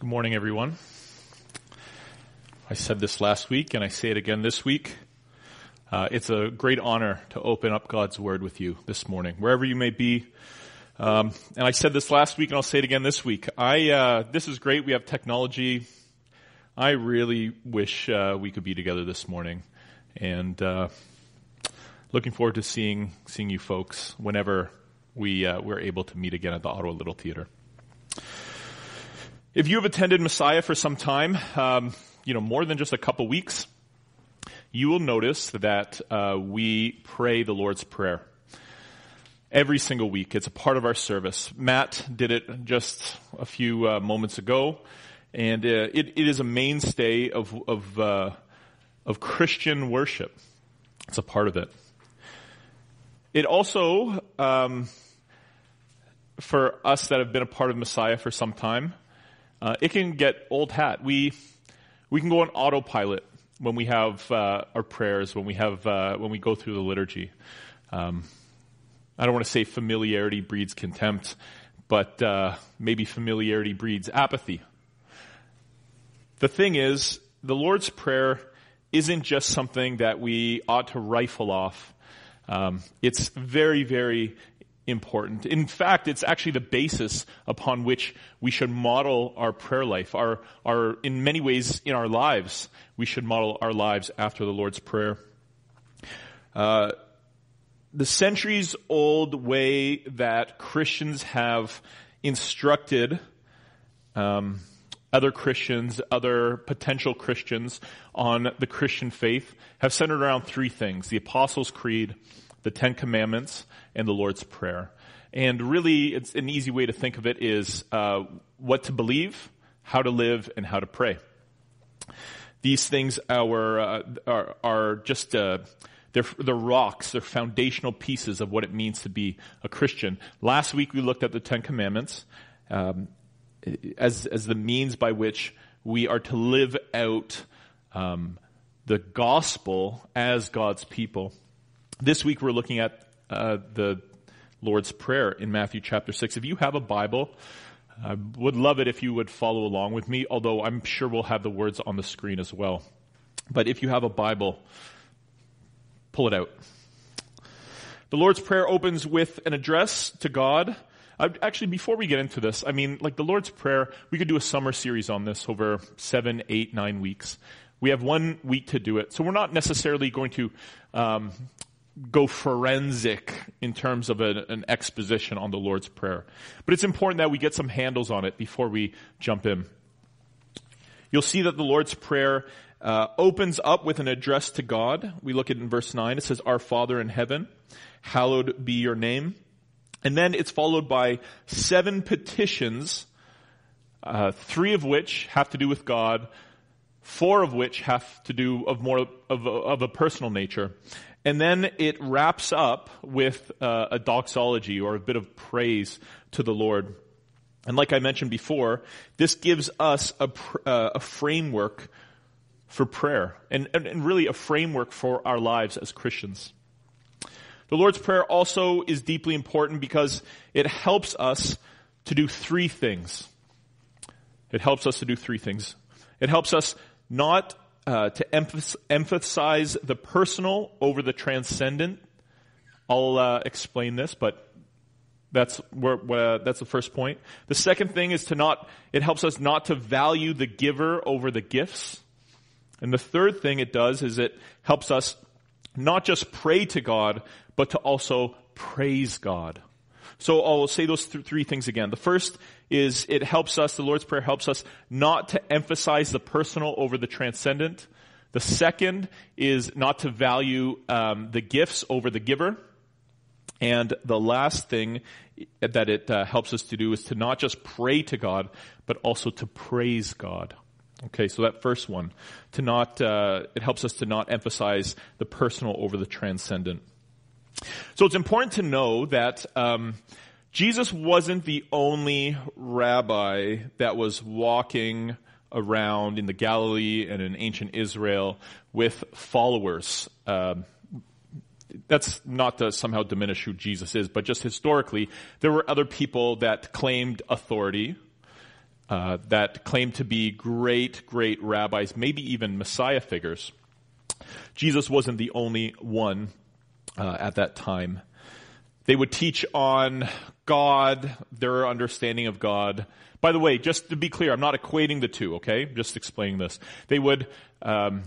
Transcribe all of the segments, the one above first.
Good morning, everyone. I said this last week and I say it again this week. Uh, it's a great honor to open up God's Word with you this morning, wherever you may be. Um, and I said this last week and I'll say it again this week. I, uh, this is great. We have technology. I really wish uh, we could be together this morning. And uh, looking forward to seeing, seeing you folks whenever we, uh, we're able to meet again at the Ottawa Little Theater. If you have attended Messiah for some time, um, you know, more than just a couple weeks, you will notice that uh, we pray the Lord's Prayer every single week. It's a part of our service. Matt did it just a few uh, moments ago, and uh, it, it is a mainstay of of, uh, of Christian worship. It's a part of it. It also, um, for us that have been a part of Messiah for some time, uh, it can get old hat. We we can go on autopilot when we have uh, our prayers, when we have uh, when we go through the liturgy. Um, I don't want to say familiarity breeds contempt, but uh, maybe familiarity breeds apathy. The thing is, the Lord's Prayer isn't just something that we ought to rifle off. Um, it's very, very important. In fact, it's actually the basis upon which we should model our prayer life. Our, our, in many ways in our lives, we should model our lives after the Lord's Prayer. Uh, the centuries old way that Christians have instructed um, other Christians, other potential Christians on the Christian faith have centered around three things. The Apostles' Creed, the Ten Commandments, and the Lord's Prayer. And really, it's an easy way to think of it is uh, what to believe, how to live, and how to pray. These things are uh, are, are, just uh, they're, they're rocks, they're foundational pieces of what it means to be a Christian. Last week we looked at the Ten Commandments um, as as the means by which we are to live out um, the gospel as God's people. This week we're looking at uh, the Lord's Prayer in Matthew chapter 6. If you have a Bible, I would love it if you would follow along with me, although I'm sure we'll have the words on the screen as well. But if you have a Bible, pull it out. The Lord's Prayer opens with an address to God. Actually, before we get into this, I mean, like the Lord's Prayer, we could do a summer series on this over seven, eight, nine weeks. We have one week to do it. So we're not necessarily going to um, go forensic in terms of a, an exposition on the Lord's Prayer. But it's important that we get some handles on it before we jump in. You'll see that the Lord's Prayer uh, opens up with an address to God. We look at it in verse 9. It says, Our Father in heaven, hallowed be your name. And then it's followed by seven petitions, uh, three of which have to do with God, four of which have to do of more of, of a personal nature. And then it wraps up with uh, a doxology or a bit of praise to the Lord. And like I mentioned before, this gives us a, uh, a framework for prayer and, and, and really a framework for our lives as Christians. The Lord's Prayer also is deeply important because it helps us to do three things. It helps us to do three things. It helps us not uh, to emphasize the personal over the transcendent. I'll uh, explain this, but that's where, where, that's the first point. The second thing is to not. It helps us not to value the giver over the gifts. And the third thing it does is it helps us not just pray to God, but to also praise God. So I'll say those th- three things again. The first is it helps us, the Lord's Prayer helps us not to emphasize the personal over the transcendent. The second is not to value um, the gifts over the giver. And the last thing that it uh, helps us to do is to not just pray to God, but also to praise God. Okay, so that first one, to not, uh, it helps us to not emphasize the personal over the transcendent. So it's important to know that um, Jesus wasn't the only rabbi that was walking around in the Galilee and in ancient Israel with followers. Um, that's not to somehow diminish who Jesus is, but just historically, there were other people that claimed authority. uh, that claimed to be great, great rabbis, maybe even Messiah figures. Jesus wasn't the only one uh, at that time. They would teach on God, their understanding of God. By the way, just to be clear, I'm not equating the two, okay? Just explaining this. They would, um,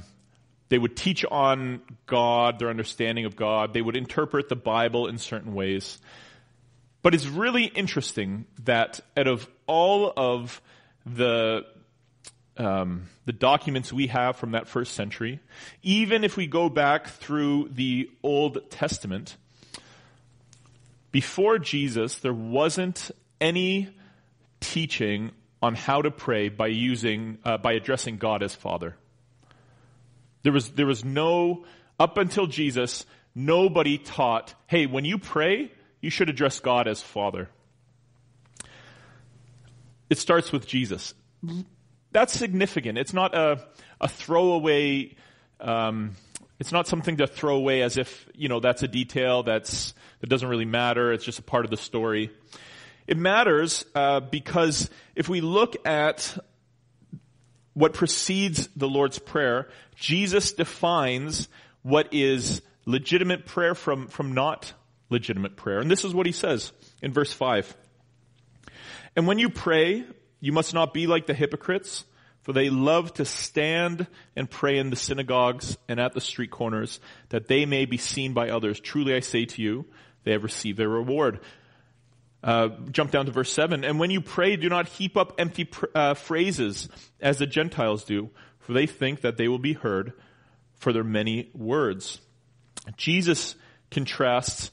they would teach on God, their understanding of God. They would interpret the Bible in certain ways. But it's really interesting that out of all of the um, the documents we have from that first century, even if we go back through the Old Testament, before Jesus, there wasn't any teaching on how to pray by using uh, by addressing God as Father. There was there was no up until Jesus, nobody taught, hey, when you pray, you should address God as Father. It starts with Jesus that's significant. It's not a, a throwaway, um, it's not something to throw away as if, you know, that's a detail that's, that doesn't really matter. It's just a part of the story. It matters uh, because if we look at what precedes the Lord's Prayer, Jesus defines what is legitimate prayer from, from not legitimate prayer. And this is what he says in verse 5. And when you pray, you must not be like the hypocrites, for they love to stand and pray in the synagogues and at the street corners, that they may be seen by others. Truly I say to you, they have received their reward. Uh, jump down to verse 7. And when you pray, do not heap up empty pr- uh, phrases as the Gentiles do, for they think that they will be heard for their many words. Jesus contrasts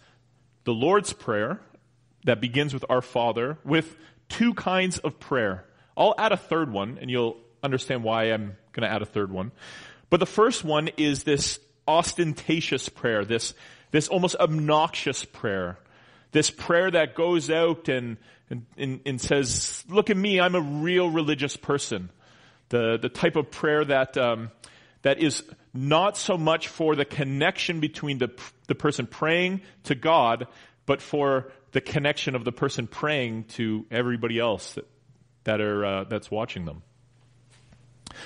the Lord's Prayer that begins with our Father with two kinds of prayer. I'll add a third one, and you'll understand why I'm going to add a third one. But the first one is this ostentatious prayer, this, this almost obnoxious prayer, this prayer that goes out and, and, and, and says, look at me, I'm a real religious person. The, the type of prayer that, um, that is not so much for the connection between the, the person praying to God, but for the connection of the person praying to everybody else that, that are, uh, that's watching them.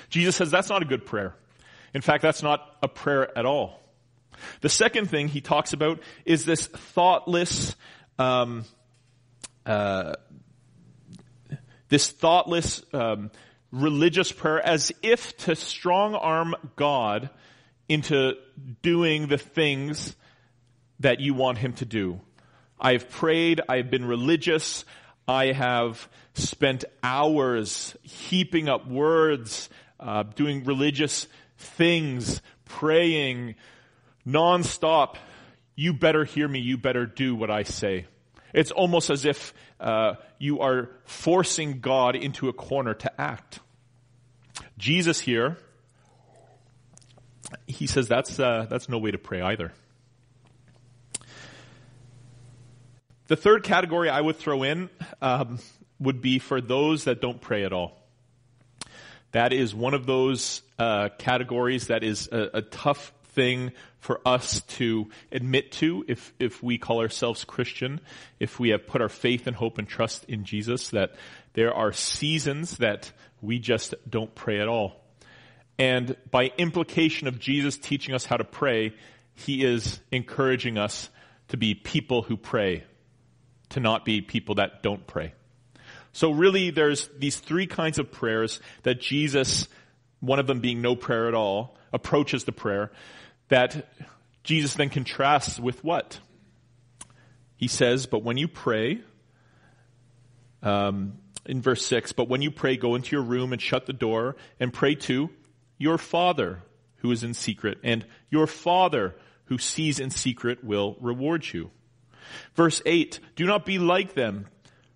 Jesus says that's not a good prayer. In fact, that's not a prayer at all. The second thing he talks about is this thoughtless, um, uh, this thoughtless um, religious prayer as if to strong arm God into doing the things that you want him to do. I've prayed, I've been religious, I have spent hours heaping up words, uh, doing religious things, praying nonstop. You better hear me. You better do what I say. It's almost as if uh, you are forcing God into a corner to act. Jesus here, he says that's uh, that's no way to pray either. The third category I would throw in um, would be for those that don't pray at all. That is one of those uh, categories that is a, a, tough thing for us to admit to if if we call ourselves Christian, if we have put our faith and hope and trust in Jesus. That there are seasons that we just don't pray at all, and by implication of Jesus teaching us how to pray, He is encouraging us to be people who pray to not be people that don't pray. So really there's these three kinds of prayers that Jesus, one of them being no prayer at all, approaches the prayer that Jesus then contrasts with what? He says, but when you pray, um, in verse 6, but when you pray, go into your room and shut the door and pray to your Father who is in secret, and your Father who sees in secret will reward you. Verse 8, do not be like them,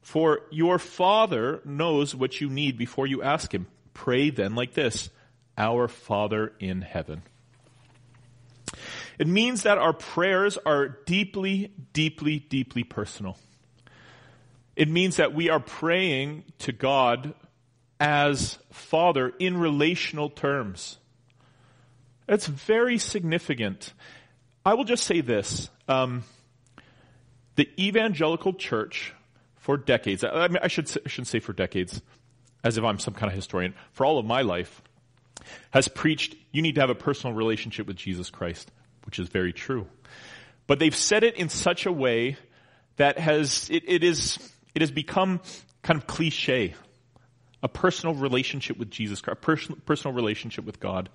for your Father knows what you need before you ask Him. Pray then like this, Our Father in heaven. It means that our prayers are deeply, deeply, deeply personal. It means that we are praying to God as Father in relational terms. It's very significant. I will just say this. Um, the evangelical church for decades, I, mean, I, should, I shouldn't say for decades, as if I'm some kind of historian, for all of my life, has preached you need to have a personal relationship with Jesus Christ, which is very true. But they've said it in such a way that has, it, it is, it has become kind of cliche. A personal relationship with Jesus Christ, a personal, personal relationship with God.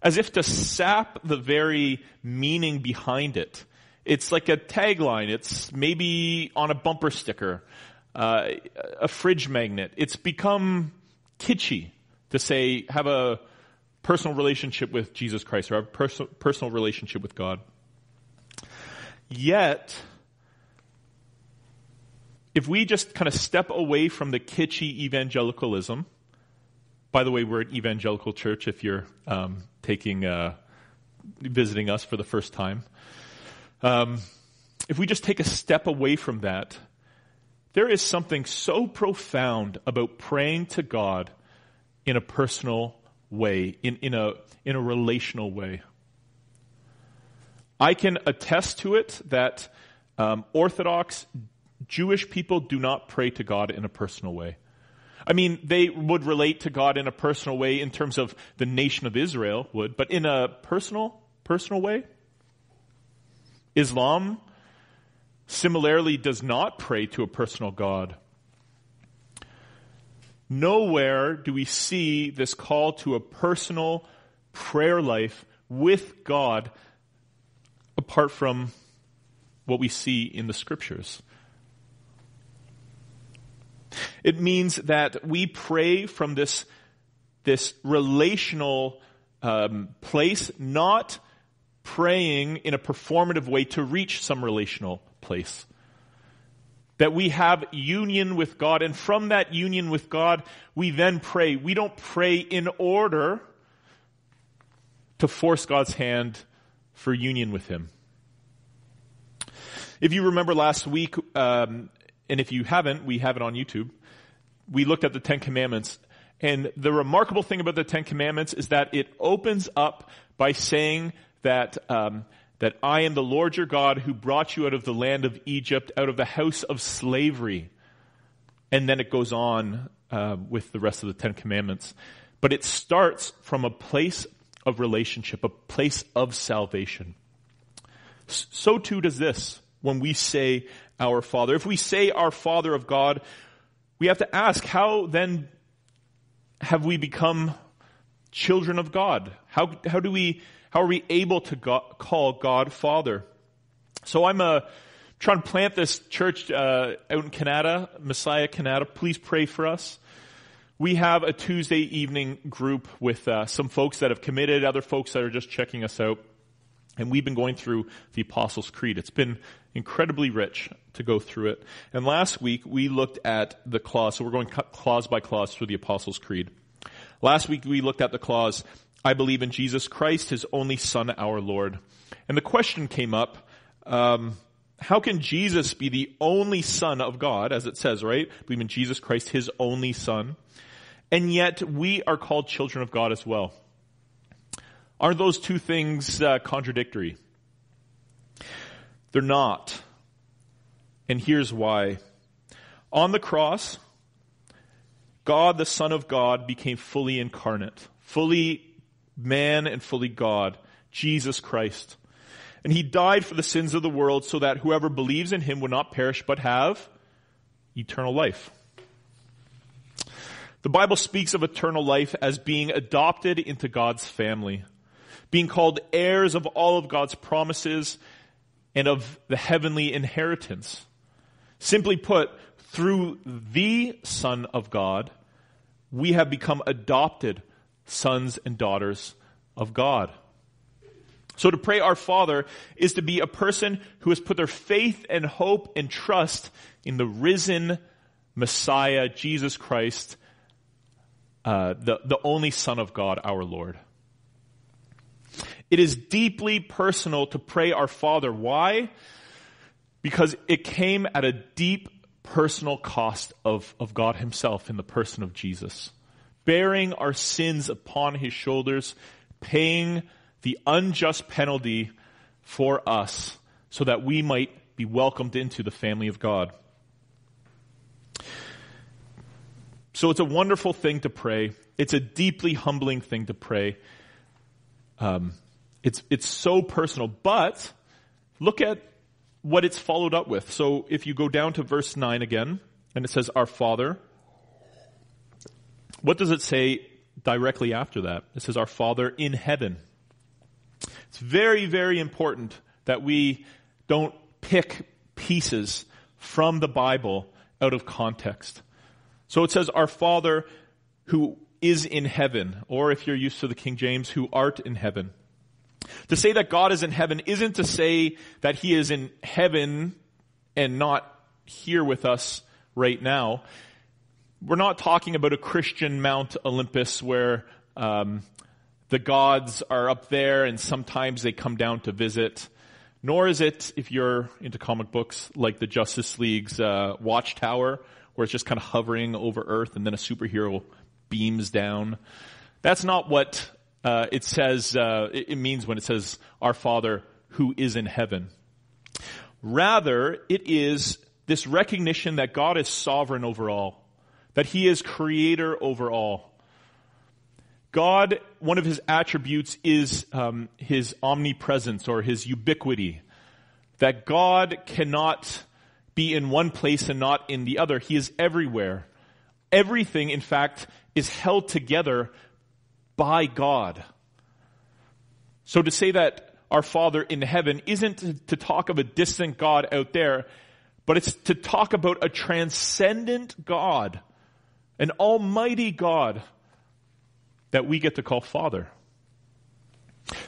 As if to sap the very meaning behind it. It's like a tagline. It's maybe on a bumper sticker, uh, a fridge magnet. It's become kitschy to say, have a personal relationship with Jesus Christ or have a personal, personal relationship with God. Yet, if we just kind of step away from the kitschy evangelicalism, by the way, we're an evangelical church if you're um, taking, uh, visiting us for the first time. Um, if we just take a step away from that, there is something so profound about praying to God in a personal way, in, in, a, in a relational way. I can attest to it that um, Orthodox Jewish people do not pray to God in a personal way. I mean, they would relate to God in a personal way in terms of the nation of Israel would, but in a personal, personal way, Islam similarly does not pray to a personal God. Nowhere do we see this call to a personal prayer life with God apart from what we see in the scriptures. It means that we pray from this, this relational um, place, not praying in a performative way to reach some relational place. That we have union with God, and from that union with God, we then pray. We don't pray in order to force God's hand for union with Him. If you remember last week, um, and if you haven't, we have it on YouTube. We looked at the Ten Commandments. And the remarkable thing about the Ten Commandments is that it opens up by saying that, um, that I am the Lord your God who brought you out of the land of Egypt, out of the house of slavery. And then it goes on uh, with the rest of the Ten Commandments. But it starts from a place of relationship, a place of salvation. So too does this when we say our Father. If we say our Father of God, we have to ask, how then have we become children of God? How, how do we, how are we able to call God Father? So I'm uh, trying to plant this church uh, out in Canada, Messiah Canada. Please pray for us. We have a Tuesday evening group with uh, some folks that have committed, other folks that are just checking us out. And we've been going through the Apostles' Creed. It's been incredibly rich to go through it. And last week we looked at the clause, so we're going clause by clause through the Apostles' Creed. Last week we looked at the clause, I believe in Jesus Christ, his only Son, our Lord. And the question came up, um, how can Jesus be the only Son of God, as it says, right? Believe in Jesus Christ, his only Son. And yet we are called children of God as well. Are those two things uh, contradictory? They're not. And here's why. On the cross, God, the Son of God, became fully incarnate, fully man and fully God, Jesus Christ. And he died for the sins of the world so that whoever believes in him would not perish but have eternal life. The Bible speaks of eternal life as being adopted into God's family being called heirs of all of God's promises and of the heavenly inheritance. Simply put, through the Son of God, we have become adopted sons and daughters of God. So to pray our Father is to be a person who has put their faith and hope and trust in the risen Messiah, Jesus Christ, uh, the, the only Son of God, our Lord. It is deeply personal to pray our Father. Why? Because it came at a deep personal cost of, of God Himself in the person of Jesus. Bearing our sins upon His shoulders, paying the unjust penalty for us so that we might be welcomed into the family of God. So it's a wonderful thing to pray. It's a deeply humbling thing to pray. Um, it's, it's so personal, but look at what it's followed up with. So if you go down to verse 9 again, and it says, Our Father, what does it say directly after that? It says, Our Father in heaven. It's very, very important that we don't pick pieces from the Bible out of context. So it says, Our Father who is in heaven, or if you're used to the King James, who art in heaven. To say that God is in heaven isn't to say that he is in heaven and not here with us right now. We're not talking about a Christian Mount Olympus where um, the gods are up there and sometimes they come down to visit. Nor is it, if you're into comic books, like the Justice League's uh, Watchtower, where it's just kind of hovering over Earth and then a superhero beams down. That's not what uh, it says, uh, it, it means when it says, Our Father who is in heaven. Rather, it is this recognition that God is sovereign over all, that He is creator over all. God, one of His attributes is um, His omnipresence or His ubiquity. That God cannot be in one place and not in the other. He is everywhere. Everything, in fact, is held together by God. So to say that our Father in heaven isn't to talk of a distant God out there, but it's to talk about a transcendent God, an almighty God that we get to call Father.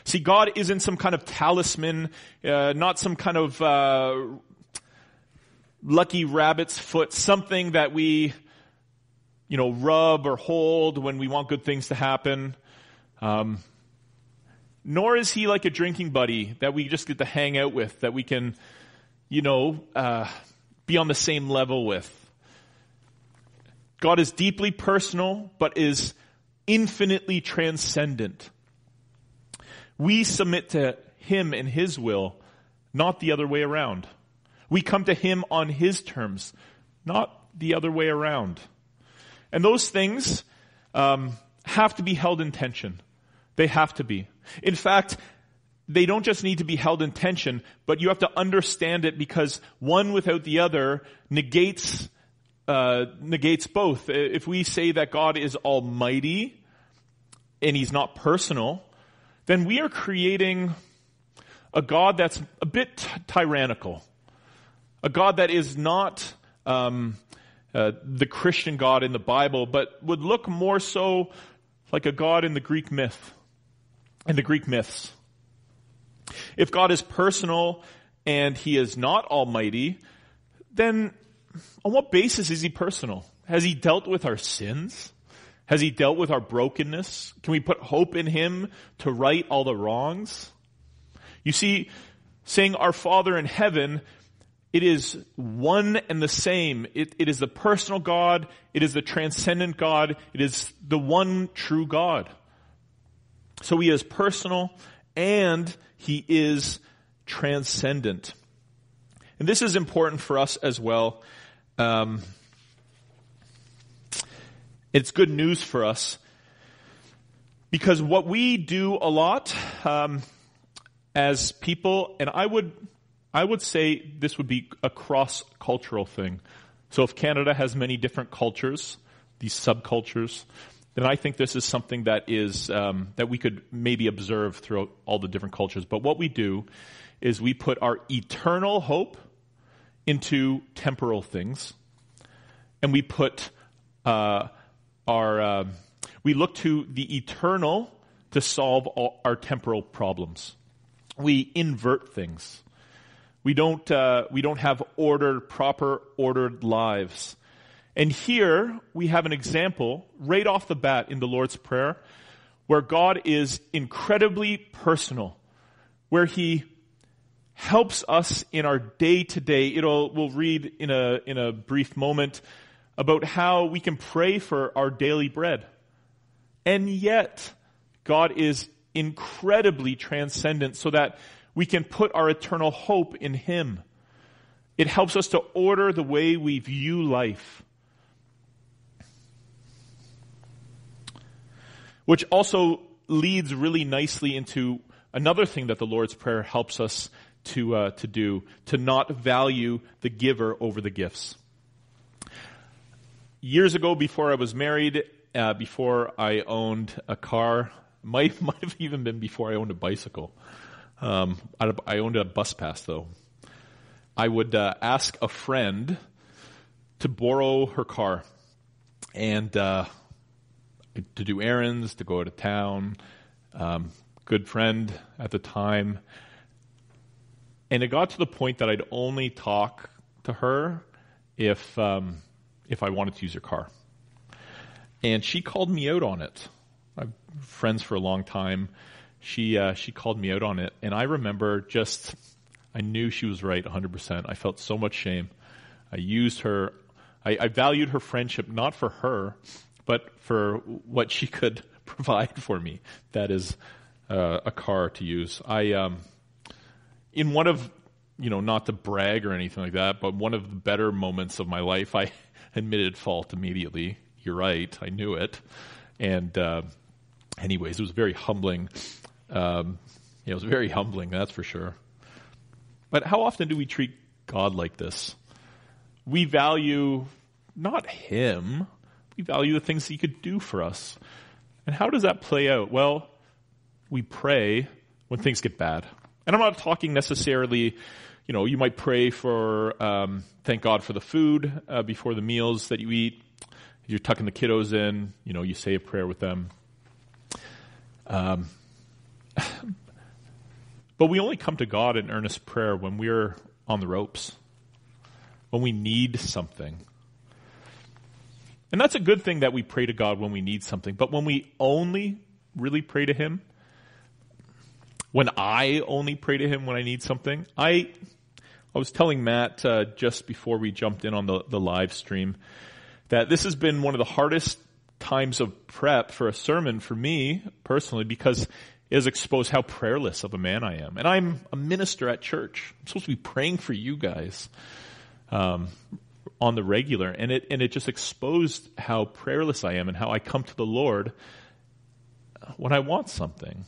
See, God isn't some kind of talisman, uh, not some kind of uh, lucky rabbit's foot, something that we you know, rub or hold when we want good things to happen. Um, nor is he like a drinking buddy that we just get to hang out with, that we can, you know, uh, be on the same level with. God is deeply personal, but is infinitely transcendent. We submit to him and his will, not the other way around. We come to him on his terms, not the other way around. And those things um, have to be held in tension. They have to be. In fact, they don't just need to be held in tension, but you have to understand it because one without the other negates uh, negates both. If we say that God is almighty and He's not personal, then we are creating a God that's a bit t- tyrannical, a God that is not um, uh, the Christian God in the Bible, but would look more so like a God in the Greek myth, in the Greek myths. If God is personal and he is not almighty, then on what basis is he personal? Has he dealt with our sins? Has he dealt with our brokenness? Can we put hope in him to right all the wrongs? You see, saying our Father in heaven it is one and the same. It, it is the personal God. It is the transcendent God. It is the one true God. So he is personal and he is transcendent. And this is important for us as well. Um, it's good news for us because what we do a lot um, as people, and I would I would say this would be a cross-cultural thing. So if Canada has many different cultures, these subcultures, then I think this is something that is um, that we could maybe observe throughout all the different cultures. But what we do is we put our eternal hope into temporal things, and we put uh, our uh, we look to the eternal to solve all our temporal problems. We invert things. We don't, uh, we don't have ordered, proper ordered lives. And here we have an example right off the bat in the Lord's Prayer where God is incredibly personal, where He helps us in our day to day. It'll, we'll read in a, in a brief moment about how we can pray for our daily bread. And yet, God is incredibly transcendent so that we can put our eternal hope in Him. It helps us to order the way we view life. Which also leads really nicely into another thing that the Lord's Prayer helps us to, uh, to do, to not value the giver over the gifts. Years ago, before I was married, uh, before I owned a car, might, might have even been before I owned a bicycle. Um, I owned a bus pass though. I would uh, ask a friend to borrow her car and uh, to do errands, to go out of town. Um, good friend at the time. And it got to the point that I'd only talk to her if um, if I wanted to use her car. And she called me out on it. I'm friends for a long time. She uh, she called me out on it, and I remember just I knew she was right 100%. I felt so much shame. I used her. I, I valued her friendship not for her, but for what she could provide for me. That is uh, a car to use. I um, in one of you know not to brag or anything like that, but one of the better moments of my life, I admitted fault immediately. You're right. I knew it, and uh, anyways, it was very humbling. Um, it was very humbling, that's for sure. But how often do we treat God like this? We value not Him, we value the things He could do for us. And how does that play out? Well, we pray when things get bad. And I'm not talking necessarily, you know, you might pray for, um, thank God for the food uh, before the meals that you eat. You're tucking the kiddos in, you know, you say a prayer with them. Um, but we only come to God in earnest prayer when we're on the ropes, when we need something. And that's a good thing that we pray to God when we need something. But when we only really pray to Him, when I only pray to Him when I need something, I, I was telling Matt uh, just before we jumped in on the, the live stream that this has been one of the hardest times of prep for a sermon for me personally because is exposed how prayerless of a man I am. And I'm a minister at church. I'm supposed to be praying for you guys um, on the regular. And it, and it just exposed how prayerless I am and how I come to the Lord when I want something.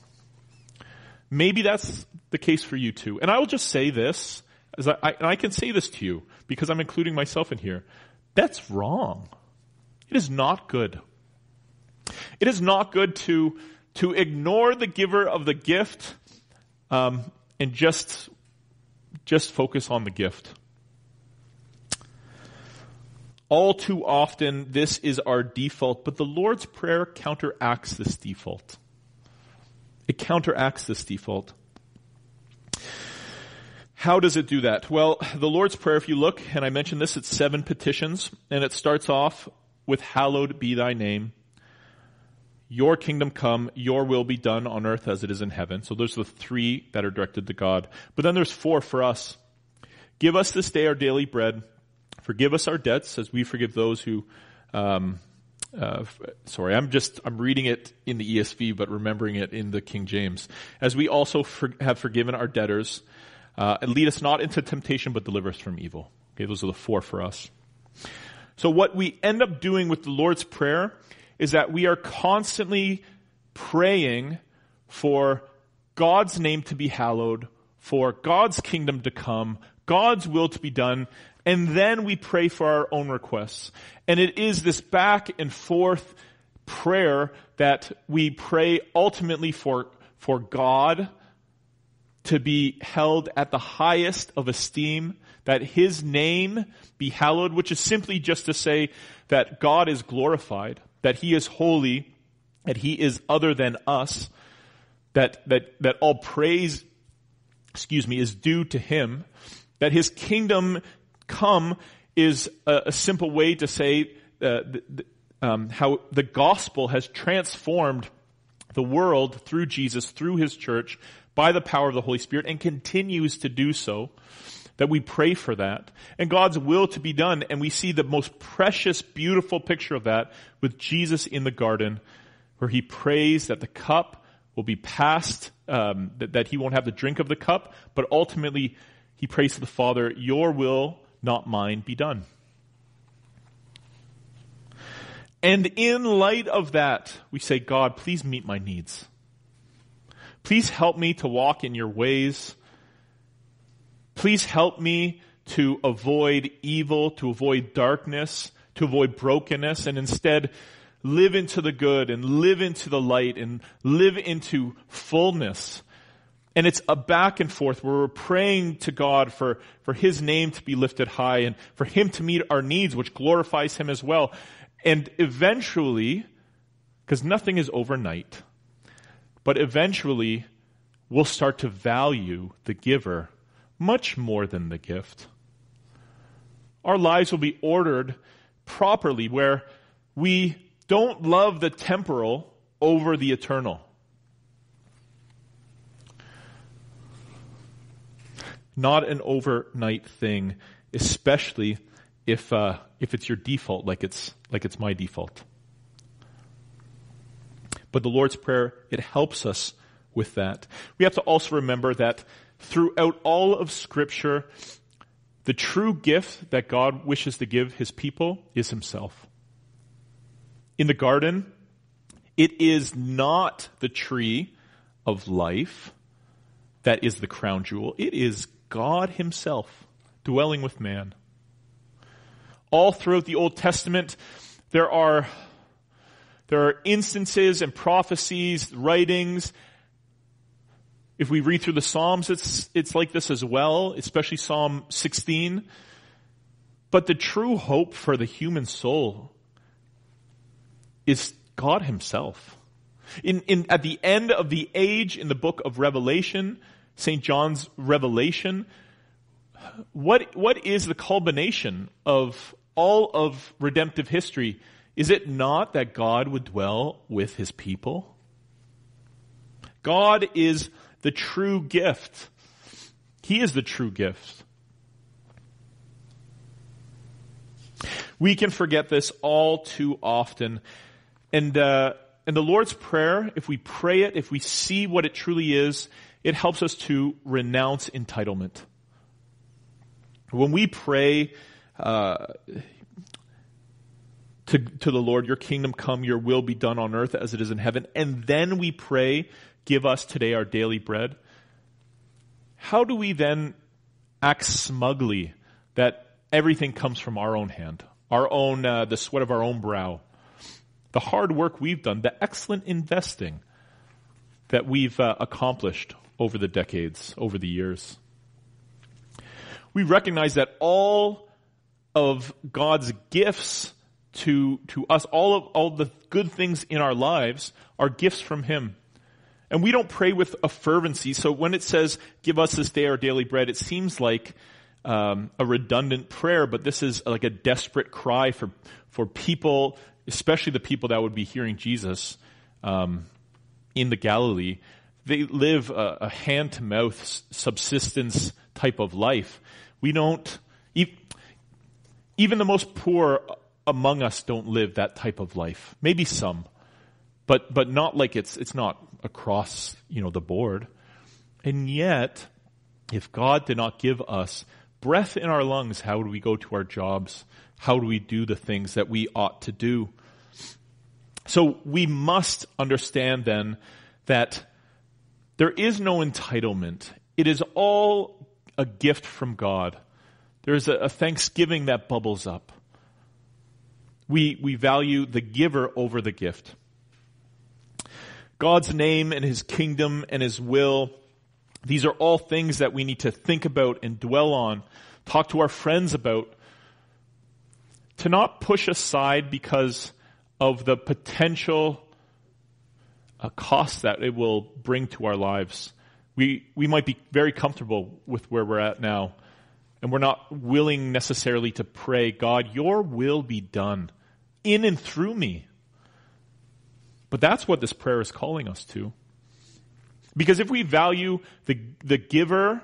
Maybe that's the case for you too. And I will just say this, as I, I, and I can say this to you because I'm including myself in here. That's wrong. It is not good. It is not good to to ignore the giver of the gift um, and just just focus on the gift. All too often, this is our default, but the Lord's Prayer counteracts this default. It counteracts this default. How does it do that? Well, the Lord's Prayer, if you look, and I mentioned this, it's seven petitions, and it starts off with, Hallowed be thy name. Your kingdom come, your will be done on earth as it is in heaven. So those are the three that are directed to God. But then there's four for us. Give us this day our daily bread. Forgive us our debts as we forgive those who, um, uh, sorry, I'm just, I'm reading it in the ESV, but remembering it in the King James. As we also for, have forgiven our debtors, uh, and lead us not into temptation, but deliver us from evil. Okay, those are the four for us. So what we end up doing with the Lord's Prayer is that we are constantly praying for God's name to be hallowed, for God's kingdom to come, God's will to be done, and then we pray for our own requests. And it is this back and forth prayer that we pray ultimately for, for God to be held at the highest of esteem, that His name be hallowed, which is simply just to say that God is glorified that he is holy, that he is other than us, that, that, that all praise, excuse me, is due to him, that his kingdom come is a, a simple way to say uh, the, um, how the gospel has transformed the world through Jesus, through his church, by the power of the Holy Spirit, and continues to do so that we pray for that and God's will to be done. And we see the most precious, beautiful picture of that with Jesus in the garden where he prays that the cup will be passed, um, that, that he won't have the drink of the cup, but ultimately he prays to the Father, your will, not mine, be done. And in light of that, we say, God, please meet my needs. Please help me to walk in your ways. Please help me to avoid evil, to avoid darkness, to avoid brokenness, and instead live into the good and live into the light and live into fullness. And it's a back and forth where we're praying to God for, for His name to be lifted high and for Him to meet our needs, which glorifies Him as well. And eventually, because nothing is overnight, but eventually we'll start to value the giver much more than the gift. Our lives will be ordered properly where we don't love the temporal over the eternal. Not an overnight thing, especially if uh, if it's your default, like it's like it's my default. But the Lord's Prayer it helps us with that. We have to also remember that throughout all of Scripture, the true gift that God wishes to give His people is Himself. In the garden, it is not the tree of life that is the crown jewel. It is God Himself dwelling with man. All throughout the Old Testament, there are, there are instances and prophecies, writings. If we read through the Psalms, it's, it's like this as well, especially Psalm 16. But the true hope for the human soul is God Himself. In, in, at the end of the age in the book of Revelation, St. John's revelation, what, what is the culmination of all of redemptive history? Is it not that God would dwell with his people? God is the true gift. He is the true gift. We can forget this all too often. And, uh, and the Lord's Prayer, if we pray it, if we see what it truly is, it helps us to renounce entitlement. When we pray uh, to, to the Lord, your kingdom come, your will be done on earth as it is in heaven, and then we pray, give us today our daily bread, how do we then act smugly that everything comes from our own hand, our own, uh, the sweat of our own brow? The hard work we've done, the excellent investing that we've uh, accomplished over the decades, over the years. We recognize that all of God's gifts to, to us, all of all the good things in our lives are gifts from Him. And we don't pray with a fervency. So when it says, give us this day our daily bread, it seems like um, a redundant prayer, but this is like a desperate cry for, for people, especially the people that would be hearing Jesus um, in the Galilee, they live a, a hand to mouth subsistence type of life. We don't, even the most poor among us don't live that type of life. Maybe some, but, but not like it's, it's not across, you know, the board. And yet, if God did not give us breath in our lungs, how would we go to our jobs? How do we do the things that we ought to do? So we must understand then that there is no entitlement. It is all a gift from God. There's a, a thanksgiving that bubbles up. We, we value the giver over the gift. God's name and His kingdom and His will, these are all things that we need to think about and dwell on, talk to our friends about, to not push aside because of the potential uh, cost that it will bring to our lives. We, we might be very comfortable with where we're at now, and we're not willing necessarily to pray, God, your will be done in and through me. But that's what this prayer is calling us to. Because if we value the, the giver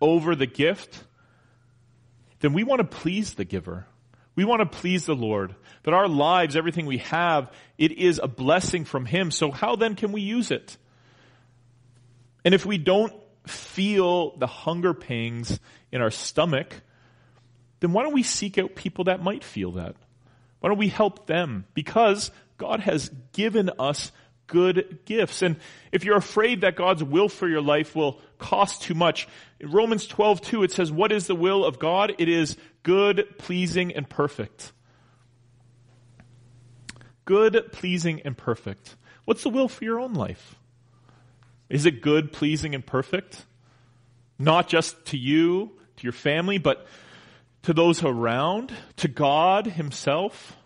over the gift, then we want to please the giver. We want to please the Lord. That our lives, everything we have, it is a blessing from Him. So how then can we use it? And if we don't feel the hunger pangs in our stomach, then why don't we seek out people that might feel that? Why don't we help them? Because God has given us good gifts. And if you're afraid that God's will for your life will cost too much, in Romans 12, 2, it says, what is the will of God? It is good, pleasing, and perfect. Good, pleasing, and perfect. What's the will for your own life? Is it good, pleasing, and perfect? Not just to you, to your family, but to those around, to God Himself.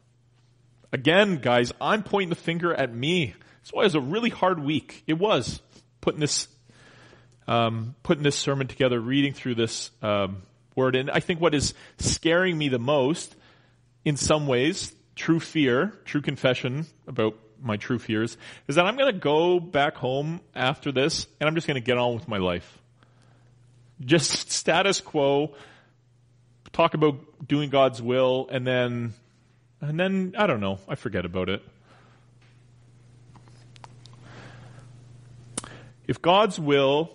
Again, guys, I'm pointing the finger at me. Why it was a really hard week. It was putting this, um, putting this sermon together, reading through this um, word, and I think what is scaring me the most, in some ways, true fear, true confession about my true fears, is that I'm going to go back home after this, and I'm just going to get on with my life. Just status quo, talk about doing God's will, and then, and then, I don't know, I forget about it. If God's will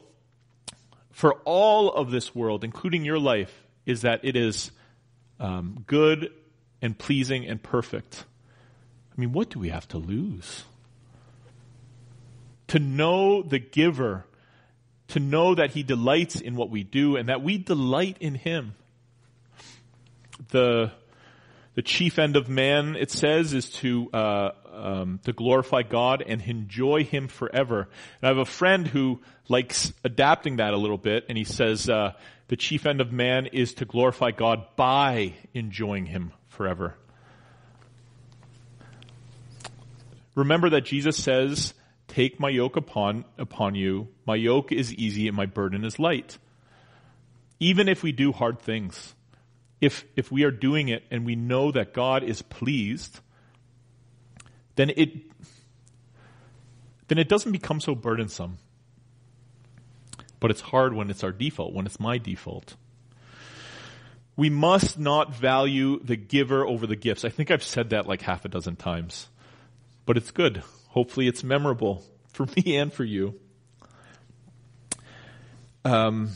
for all of this world, including your life, is that it is um, good and pleasing and perfect, I mean, what do we have to lose? To know the giver, to know that he delights in what we do and that we delight in him. The, the chief end of man, it says, is to, uh, um, to glorify God and enjoy Him forever. And I have a friend who likes adapting that a little bit, and he says uh, the chief end of man is to glorify God by enjoying Him forever. Remember that Jesus says, "Take my yoke upon upon you. My yoke is easy, and my burden is light." Even if we do hard things, if if we are doing it and we know that God is pleased then it, then it doesn't become so burdensome. But it's hard when it's our default, when it's my default. We must not value the giver over the gifts. I think I've said that like half a dozen times. But it's good. Hopefully it's memorable for me and for you. Um,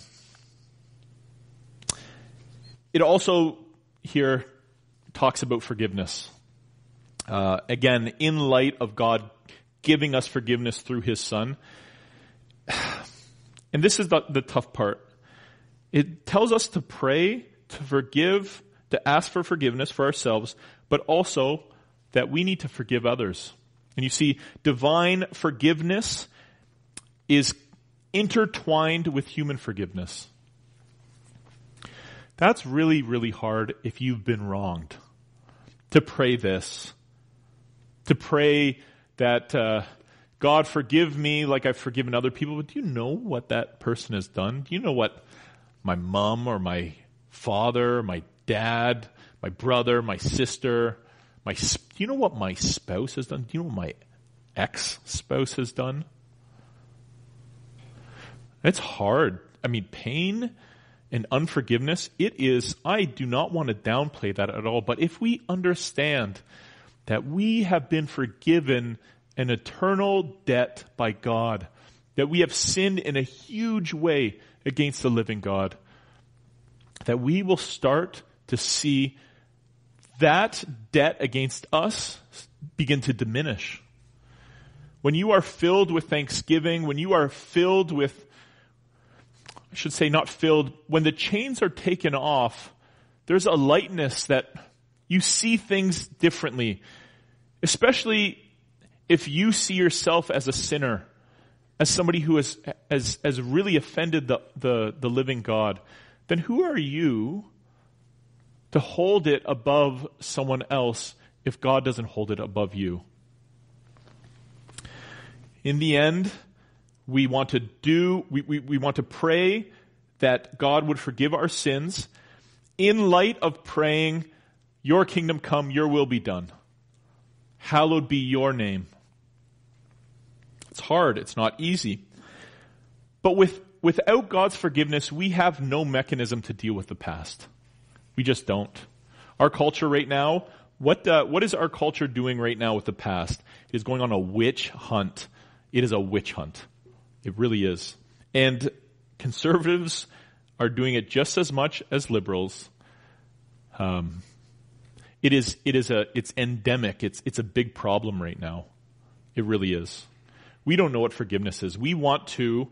it also here talks about forgiveness. Uh, again, in light of God giving us forgiveness through His Son. And this is the, the tough part. It tells us to pray, to forgive, to ask for forgiveness for ourselves, but also that we need to forgive others. And you see, divine forgiveness is intertwined with human forgiveness. That's really, really hard if you've been wronged. To pray this to pray that uh, God forgive me like I've forgiven other people. But do you know what that person has done? Do you know what my mom or my father, my dad, my brother, my sister, my do you know what my spouse has done? Do you know what my ex spouse has done? It's hard. I mean, pain and unforgiveness, it is, I do not want to downplay that at all, but if we understand that we have been forgiven an eternal debt by God, that we have sinned in a huge way against the living God, that we will start to see that debt against us begin to diminish. When you are filled with thanksgiving, when you are filled with, I should say not filled, when the chains are taken off, there's a lightness that you see things differently. Especially if you see yourself as a sinner, as somebody who has, has, has really offended the, the, the living God, then who are you to hold it above someone else if God doesn't hold it above you? In the end, we want to do, we, we, we want to pray that God would forgive our sins in light of praying your kingdom come, your will be done. Hallowed be your name. It's hard. It's not easy. But with, without God's forgiveness, we have no mechanism to deal with the past. We just don't. Our culture right now, what, uh, what is our culture doing right now with the past? It is going on a witch hunt. It is a witch hunt. It really is. And conservatives are doing it just as much as liberals. Um, It is, it is a, it's endemic. It's, it's a big problem right now. It really is. We don't know what forgiveness is. We want to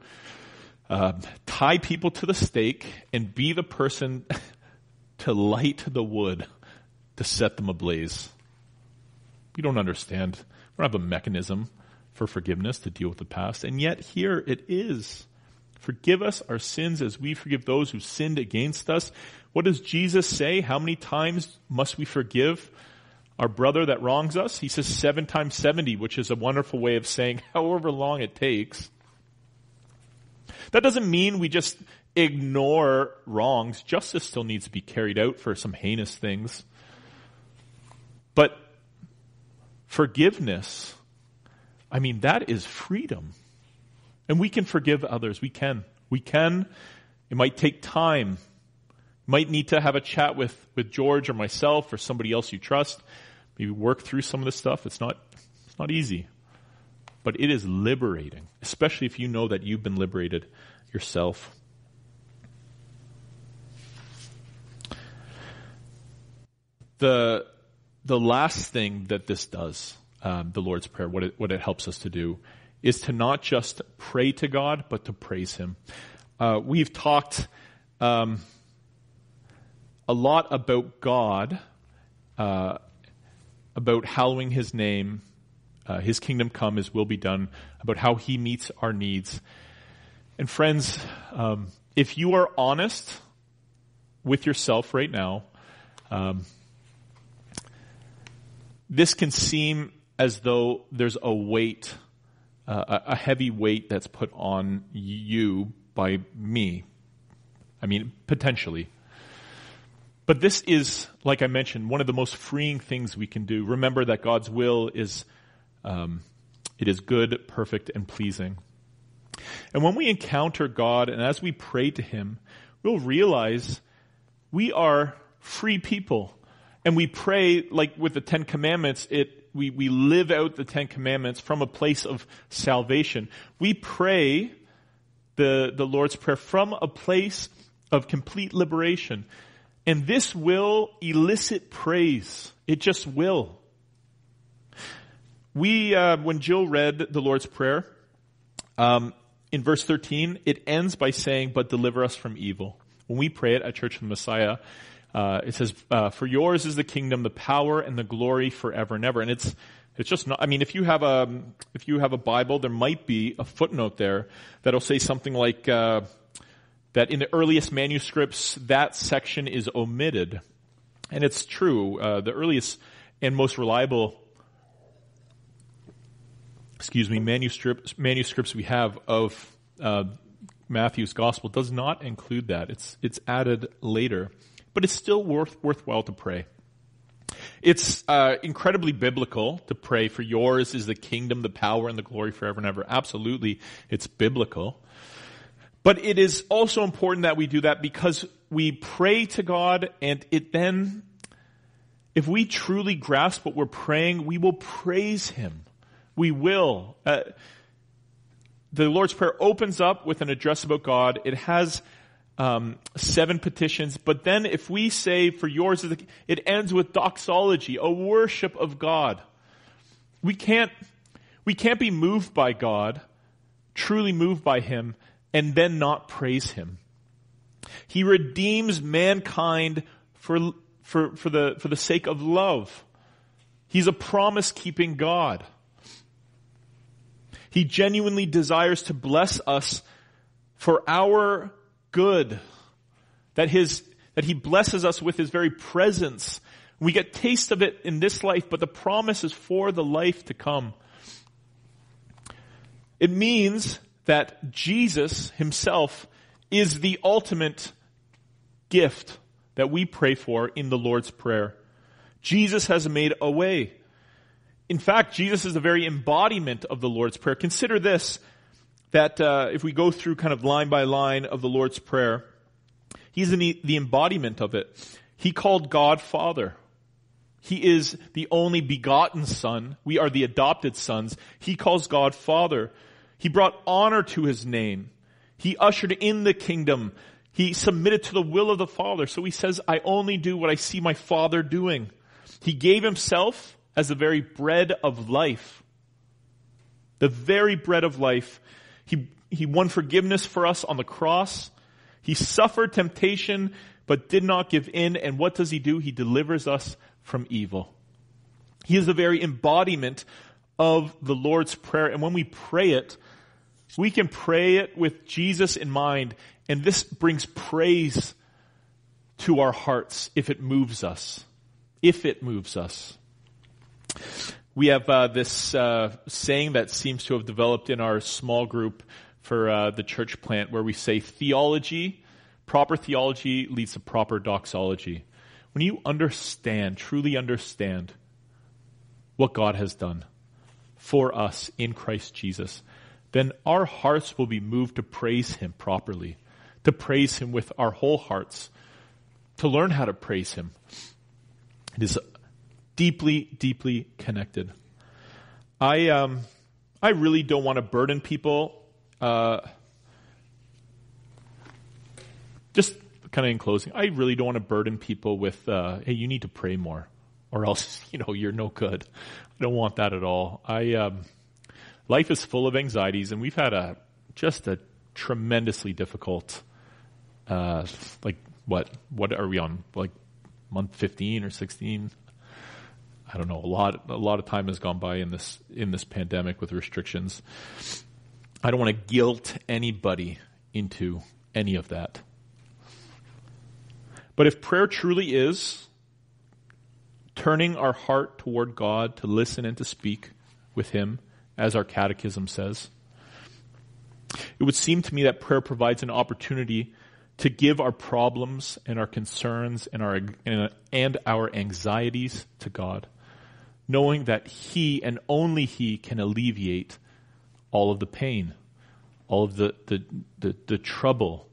uh, tie people to the stake and be the person to light the wood to set them ablaze. We don't understand. We don't have a mechanism for forgiveness to deal with the past. And yet here it is. Forgive us our sins as we forgive those who sinned against us. What does Jesus say? How many times must we forgive our brother that wrongs us? He says seven times 70, which is a wonderful way of saying however long it takes. That doesn't mean we just ignore wrongs. Justice still needs to be carried out for some heinous things. But forgiveness, I mean, that is freedom. And we can forgive others. We can. We can. It might take time. Might need to have a chat with, with George or myself or somebody else you trust. Maybe work through some of this stuff. It's not, it's not easy. But it is liberating, especially if you know that you've been liberated yourself. The, the last thing that this does, um, the Lord's Prayer, what it, what it helps us to do, is to not just pray to God, but to praise Him. Uh, we've talked um, a lot about God, uh, about hallowing His name, uh, His kingdom come, His will be done, about how He meets our needs. And friends, um, if you are honest with yourself right now, um, this can seem as though there's a weight uh, a heavy weight that's put on you by me. I mean, potentially. But this is, like I mentioned, one of the most freeing things we can do. Remember that God's will is, um, it is good, perfect, and pleasing. And when we encounter God and as we pray to Him, we'll realize we are free people. And we pray, like with the Ten Commandments, it we, we live out the Ten Commandments from a place of salvation. We pray the, the Lord's Prayer from a place of complete liberation. And this will elicit praise. It just will. We, uh, when Jill read the Lord's Prayer, um, in verse 13, it ends by saying, but deliver us from evil. When we pray it at Church of the Messiah, uh, it says, uh, "For yours is the kingdom, the power, and the glory forever and ever." And it's it's just not. I mean, if you have a if you have a Bible, there might be a footnote there that'll say something like uh, that. In the earliest manuscripts, that section is omitted, and it's true. Uh, the earliest and most reliable, excuse me, manuscripts manuscripts we have of uh, Matthew's gospel does not include that. It's it's added later but it's still worth, worthwhile to pray. It's uh, incredibly biblical to pray for yours is the kingdom, the power, and the glory forever and ever. Absolutely, it's biblical. But it is also important that we do that because we pray to God and it then, if we truly grasp what we're praying, we will praise Him. We will. Uh, the Lord's Prayer opens up with an address about God. It has um, seven petitions. But then if we say for yours, it ends with doxology, a worship of God. We can't, we can't be moved by God, truly moved by Him, and then not praise Him. He redeems mankind for, for, for the, for the sake of love. He's a promise keeping God. He genuinely desires to bless us for our good. That his, that he blesses us with his very presence. We get taste of it in this life, but the promise is for the life to come. It means that Jesus himself is the ultimate gift that we pray for in the Lord's Prayer. Jesus has made a way. In fact, Jesus is the very embodiment of the Lord's Prayer. Consider this that uh, if we go through kind of line by line of the Lord's Prayer, he's the, the embodiment of it. He called God Father. He is the only begotten Son. We are the adopted sons. He calls God Father. He brought honor to His name. He ushered in the kingdom. He submitted to the will of the Father. So he says, I only do what I see my Father doing. He gave himself as the very bread of life. The very bread of life. He, he won forgiveness for us on the cross. He suffered temptation, but did not give in. And what does he do? He delivers us from evil. He is the very embodiment of the Lord's Prayer. And when we pray it, we can pray it with Jesus in mind. And this brings praise to our hearts if it moves us. If it moves us. We have uh, this uh, saying that seems to have developed in our small group for uh, the church plant where we say theology, proper theology leads to proper doxology. When you understand, truly understand what God has done for us in Christ Jesus, then our hearts will be moved to praise Him properly, to praise Him with our whole hearts, to learn how to praise Him. It is deeply, deeply connected. I, um, I really don't want to burden people. Uh, just kind of in closing, I really don't want to burden people with, uh, hey, you need to pray more, or else, you know, you're no good. I don't want that at all. I, um, life is full of anxieties, and we've had a just a tremendously difficult, uh, like what what are we on? Like month fifteen or sixteen? I don't know. A lot, a lot of time has gone by in this, in this pandemic with restrictions. I don't want to guilt anybody into any of that. But if prayer truly is turning our heart toward God to listen and to speak with Him, as our catechism says, it would seem to me that prayer provides an opportunity to give our problems and our concerns and our, and our anxieties to God knowing that He and only He can alleviate all of the pain, all of the, the, the, the trouble,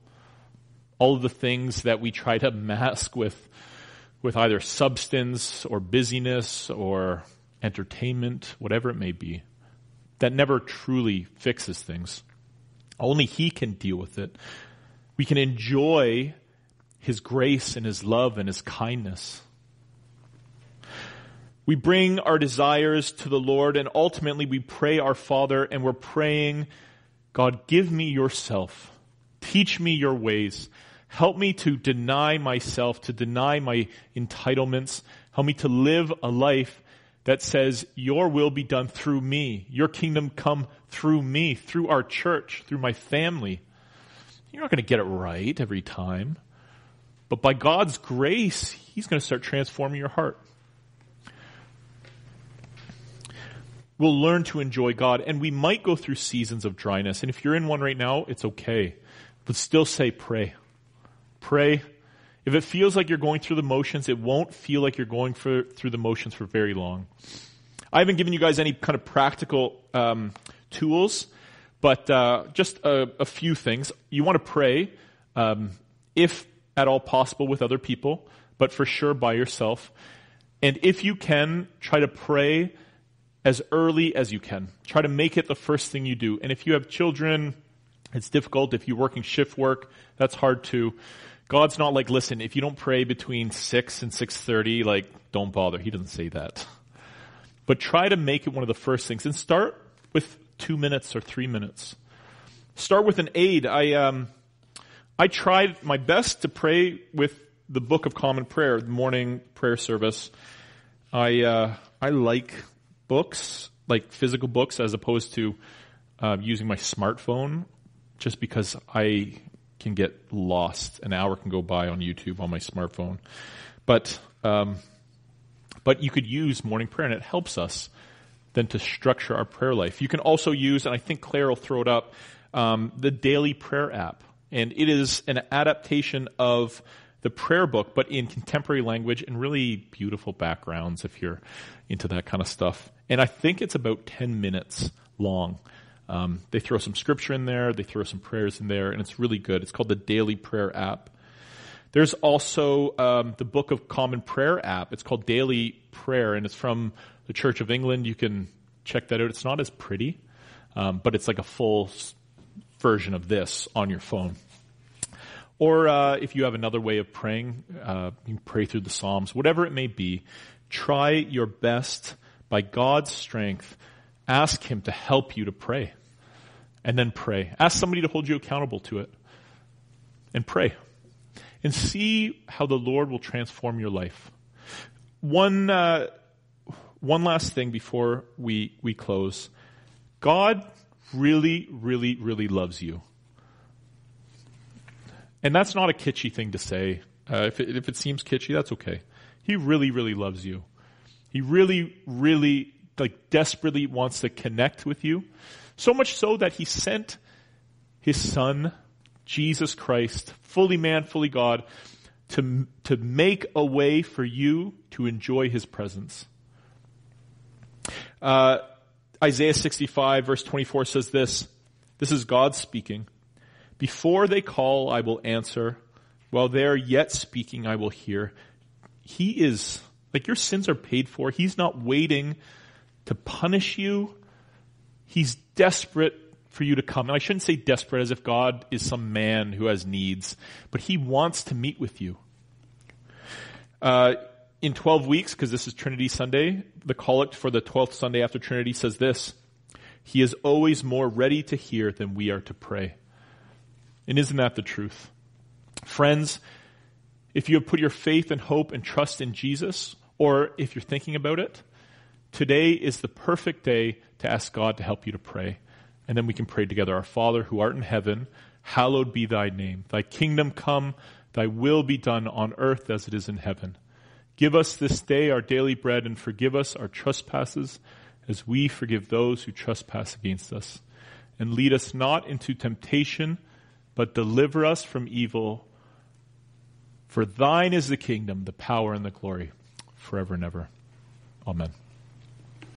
all of the things that we try to mask with, with either substance or busyness or entertainment, whatever it may be, that never truly fixes things. Only He can deal with it. We can enjoy His grace and His love and His kindness. We bring our desires to the Lord and ultimately we pray our Father and we're praying, God, give me yourself. Teach me your ways. Help me to deny myself, to deny my entitlements. Help me to live a life that says, your will be done through me. Your kingdom come through me, through our church, through my family. You're not going to get it right every time. But by God's grace, He's going to start transforming your heart. we'll learn to enjoy God. And we might go through seasons of dryness. And if you're in one right now, it's okay. But still say pray. Pray. If it feels like you're going through the motions, it won't feel like you're going for, through the motions for very long. I haven't given you guys any kind of practical um, tools, but uh, just a, a, few things. You want to pray, um, if at all possible, with other people, but for sure by yourself. And if you can, try to pray as early as you can. Try to make it the first thing you do. And if you have children, it's difficult. If you're working shift work, that's hard too. God's not like, listen, if you don't pray between 6 and 6.30, like, don't bother. He doesn't say that. But try to make it one of the first things and start with two minutes or three minutes. Start with an aid. I, um, I tried my best to pray with the Book of Common Prayer, the morning prayer service. I, uh, I like books, like physical books, as opposed to uh, using my smartphone, just because I can get lost. An hour can go by on YouTube on my smartphone, but um, but you could use morning prayer, and it helps us then to structure our prayer life. You can also use, and I think Claire will throw it up, um, the daily prayer app, and it is an adaptation of the prayer book, but in contemporary language and really beautiful backgrounds if you're into that kind of stuff. And I think it's about 10 minutes long. Um, they throw some scripture in there, they throw some prayers in there, and it's really good. It's called the Daily Prayer app. There's also um, the Book of Common Prayer app. It's called Daily Prayer, and it's from the Church of England. You can check that out. It's not as pretty, um, but it's like a full version of this on your phone. Or uh, if you have another way of praying, uh, you pray through the Psalms, whatever it may be. Try your best by God's strength. Ask Him to help you to pray. And then pray. Ask somebody to hold you accountable to it. And pray. And see how the Lord will transform your life. One, uh, one last thing before we, we close. God really, really, really loves you. And that's not a kitschy thing to say. Uh, if, it, if it seems kitschy, that's okay. He really, really loves you. He really, really, like, desperately wants to connect with you. So much so that he sent his son, Jesus Christ, fully man, fully God, to, to make a way for you to enjoy his presence. Uh, Isaiah 65 verse 24 says this. This is God speaking. Before they call, I will answer. While they are yet speaking, I will hear. He is, like your sins are paid for. He's not waiting to punish you. He's desperate for you to come. And I shouldn't say desperate as if God is some man who has needs, but he wants to meet with you. Uh, in 12 weeks, because this is Trinity Sunday, the collect for the 12th Sunday after Trinity says this He is always more ready to hear than we are to pray. And isn't that the truth? Friends, if you have put your faith and hope and trust in Jesus, or if you're thinking about it, today is the perfect day to ask God to help you to pray. And then we can pray together. Our Father who art in heaven, hallowed be thy name. Thy kingdom come, thy will be done on earth as it is in heaven. Give us this day our daily bread and forgive us our trespasses as we forgive those who trespass against us. And lead us not into temptation, but deliver us from evil. For thine is the kingdom, the power, and the glory, forever and ever. Amen.